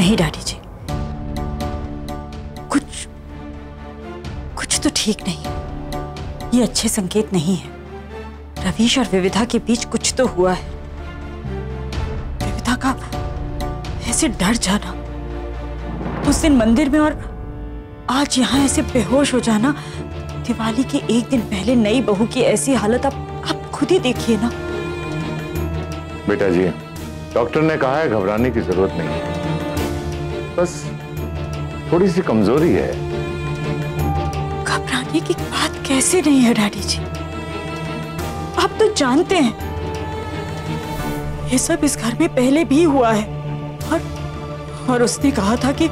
नहीं, डैडी जी। कुछ कुछ तो ठीक नहीं ये अच्छे संकेत नहीं है। रवीश और विविधा के बीच कुछ तो हुआ है। विविधा का ऐसे डर जाना, उस दिन मंदिर में और आज यहाँ ऐसे बेहोश हो जाना, दिवाली के एक दिन पहले नई बहू की ऐसी हालत आप आप खुद ही देखिए ना। बेटा जी, डॉक्टर ने कहा है घबराने की ज़रूरत नहीं है। बस थोड़ी सी कमज़ोरी है। घबराने की बात कैसे नहीं है डैडी जी? आप तो जानते हैं। ये सब इस घर में पहले भी हुआ है। और और उसने कहा था कि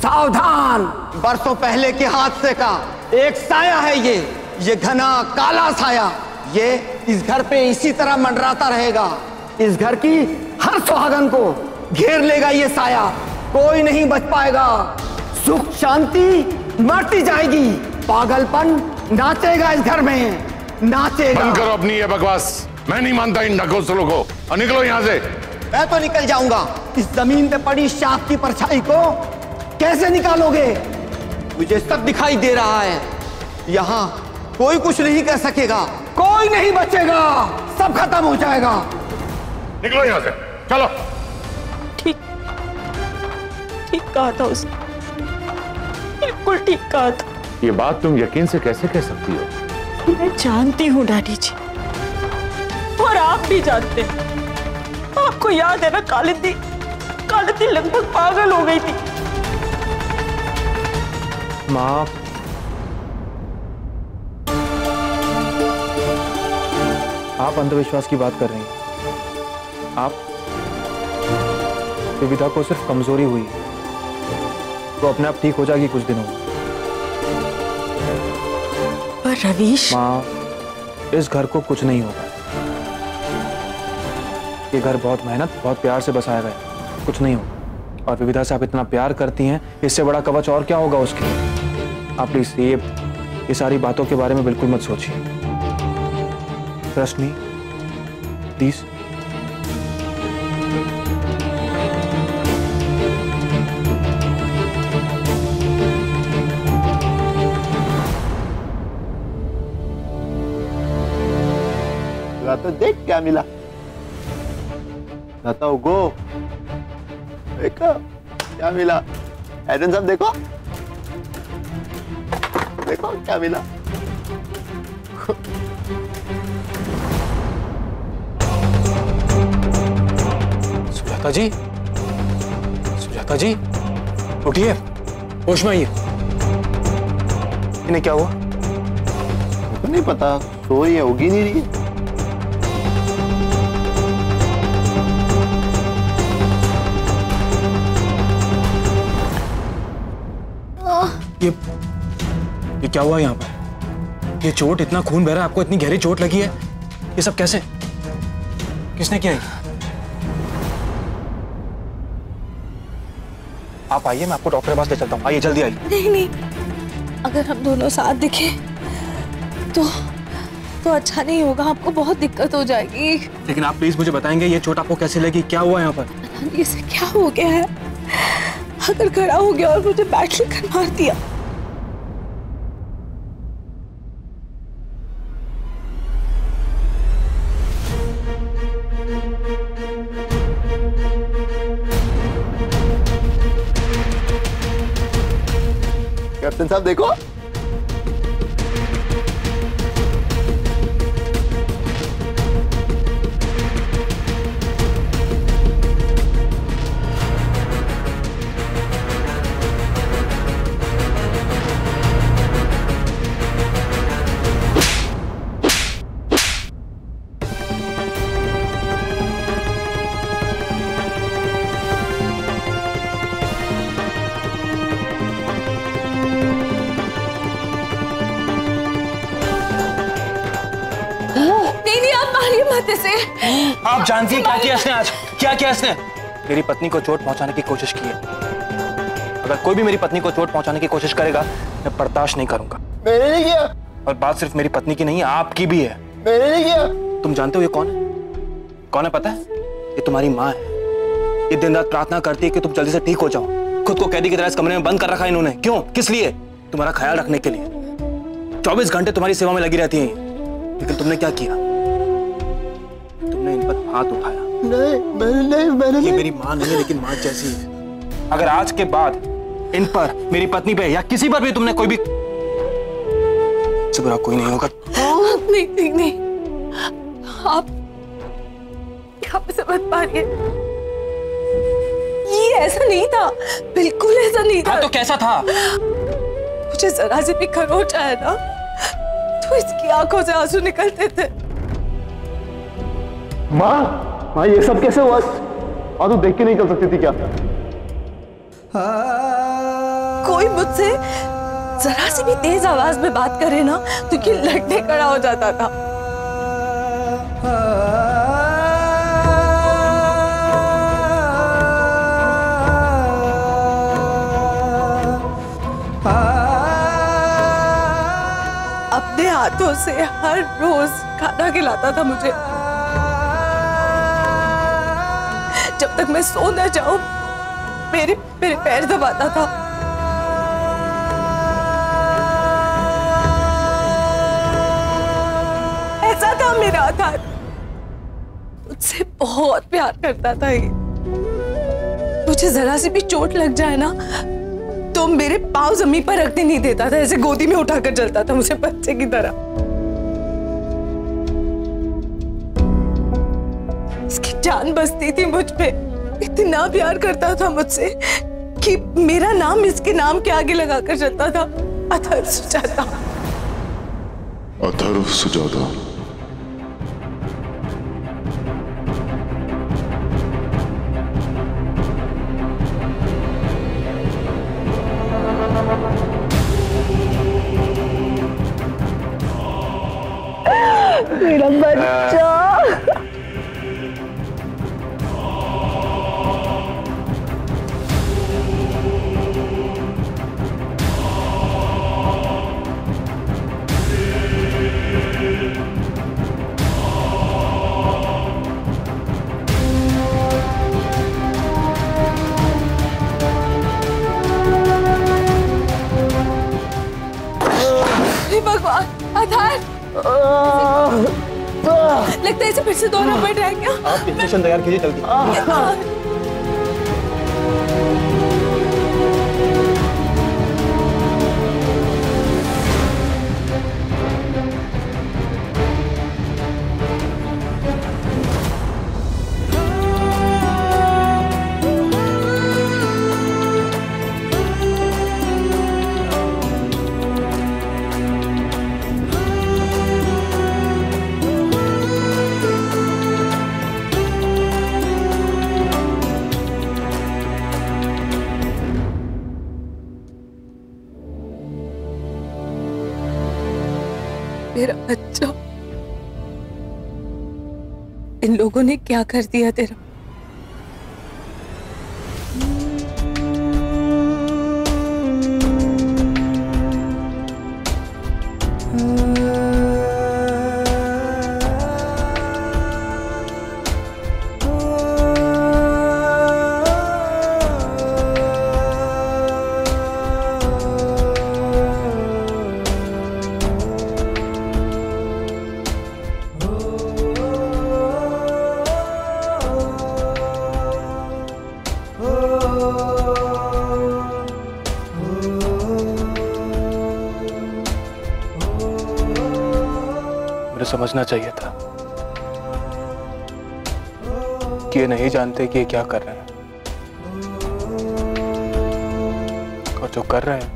सावधान! बरसों पहले के हादसे का एक साया है ये। ये घना काला साया। ये इस घर पे इसी तरह मंडराता रहेगा। इस घर की हर सुहागन को घेर लेगा ये साया। कोई नहीं बच पाएगा। सुख शांति मरती जाएगी। पागलपन नाचेगा इस घर में। नाचेगा। बंद करो अपनी ये बकवास। मैं नहीं मानता इन ढकोसलों को। और निकलो यहाँ से। मैं तो निकल जाऊँगा। इस ज़मीन पे पड़ी शाप की परछाई को कैसे निकालोगे? मुझे सब दिखाई दे रहा है। यहाँ कोई कुछ नहीं कर सकेगा। कोई नहीं बचेगा। सब खत्म हो जाएगा। निकलो यहाँ से। चलो। ठीक कहा था उसने। बिल्कुल ठीक कहा था। ये बात तुम यकीन से कैसे कह सकती हो? मैं जानती हूँ डैडी जी। और आप भी जानते हैं। आपको याद है ना कालिंदी? कालिंदी लगभग पागल हो गई थी। माँ। आप अंधविश्वास की बात कर रही हैं। आप। विविधा को सिर्फ़ कमज़ोरी हुई है। तो अपने आप ठीक हो जाएगी कुछ दिनों में। पर रवीश। माँ इस घर को कुछ नहीं होगा। ये घर बहुत मेहनत बहुत प्यार से बसाया गया है। कुछ नहीं होगा। और विविधा से आप इतना प्यार करती हैं इससे बड़ा कवच और क्या होगा उसके? आप प्लीज़ ये ये सारी बातों के बारे में बिल्कुल मत सोचिए। ट्रस्ट मी प्लीज़ तो देख क्या मिला। बताओ गो देखो क्या मिला। एडन साहब देखो। देखो क्या मिला। सुजाता जी। सुजाता जी उठिए। होश में आइए। इन्हें क्या हुआ? तो नहीं पता सो रही है होगी नहीं रही है। ये ये क्या हुआ यहाँ पर ये चोट इतना खून बह रहा है आपको इतनी गहरी चोट लगी है? ये सब कैसे? किसने किया ये? आप आइए मैं आपको डॉक्टर के पास ले चलता हूँ। आइए जल्दी आइए। नहीं नहीं। अगर हम दोनों साथ दिखे तो तो अच्छा नहीं होगा। आपको बहुत दिक्कत हो जाएगी। लेकिन आप प्लीज़ मुझे बताएँगे ये चोट आपको कैसे लगी? क्या हुआ यहाँ पर? इसे क्या हो गया है? अगर खड़ा हो गया और मुझे बैट लेकर मार दिया कैप्टन साहब देखो। आप जानती हैं क्या किया इसने आज? क्या किया इसने? मेरी पत्नी को चोट पहुँचाने की कोशिश की है। अगर कोई भी मेरी पत्नी को चोट पहुँचाने की कोशिश करेगा मैं बर्दाश्त नहीं करूँगा। मैंने नहीं किया। और बात सिर्फ़ मेरी पत्नी की नहीं है आपकी भी है। मैंने नहीं किया। तुम जानते हो ये कौन है? कौन है पता है? ये तुम्हारी माँ है। ये दिन रात प्रार्थना करती है कि तुम जल्दी से ठीक हो जाओ। खुद को कैदी की तरह इस कमरे में बंद कर रखा है इन्होंने। क्यों? किस लिए? तुम्हारा ख्याल रखने के लिए। चौबीस घंटे तुम्हारी सेवा में लगी रहती है लेकिन तुमने क्या किया? तुमने इन पर हाथ उठाया। नहीं मैंने नहीं मैंने ये नहीं। मेरी माँ नहीं है लेकिन माँ जैसी है। अगर आज के बाद इन पर मेरी पत्नी पे या किसी पर भी तुमने कोई भी बुरा कोई नहीं होगा। नहीं नहीं नहीं। आप आप समझ पा रही हैं? ये ऐसा नहीं था। बिल्कुल ऐसा नहीं था। हाँ तो कैसा था? मुझे जरा से भी खरोच आया ना तो इसकी आँखों से आँसू निकलते थे। माँ माँ, ये सब कैसे हुआ? और तू देख के नहीं कर सकती थी क्या? कोई मुझसे जरा सी भी तेज आवाज़ में बात करे ना तो ये लड़ने खड़ा हो जाता था। अपने हाथों से हर रोज खाना खिलाता था मुझे। जब तक मैं सो न जाऊँ, मेरे मेरे पैर दबाता था। ऐसा था मेरा आधार। मुझसे बहुत प्यार करता था ये। मुझे जरा सी भी चोट लग जाए ना तो मेरे पाँव ज़मीन पर रखने नहीं देता था, ऐसे गोदी में उठाकर चलता था मुझे बच्चे की तरह। जान बसती थी मुझ पे। इतना प्यार करता था मुझसे कि मेरा नाम इसके नाम के आगे लगाकर चलता था। अथर सुजाता। अथर्व सुजाता। हे लगता है इसे फिर से दोहरा पड़ रहा है क्या? आप स्टेशन तैयार कीजिए जल्दी। लोगों ने क्या कर दिया तेरा? मुझे समझना चाहिए था कि ये नहीं जानते कि ये क्या कर रहे हैं। और जो कर रहे हैं,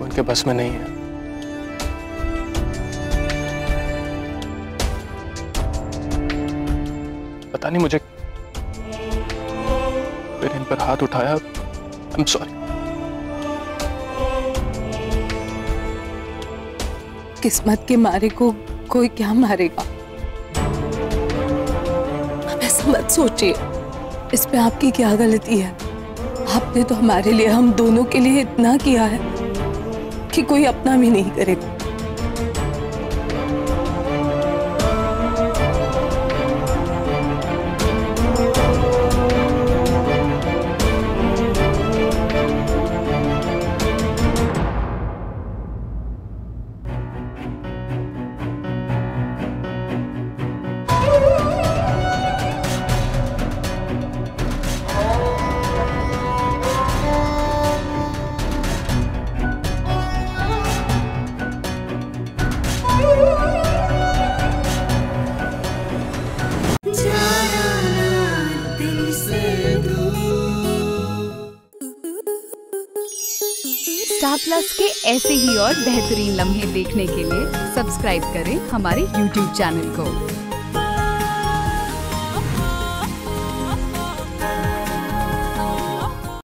उनके बस में नहीं है। पता नहीं मुझे मैंने इन पर हाथ उठाया। आई एम सॉरी किस्मत के मारे को कोई क्या मारेगा? आप ऐसा मत सोचिए। इस पे आपकी क्या गलती है? आपने तो हमारे लिए हम दोनों के लिए इतना किया है कि कोई अपना भी नहीं करेगा स्टार प्लस के ऐसे ही और बेहतरीन लम्हे देखने के लिए सब्सक्राइब करें हमारे YouTube चैनल को।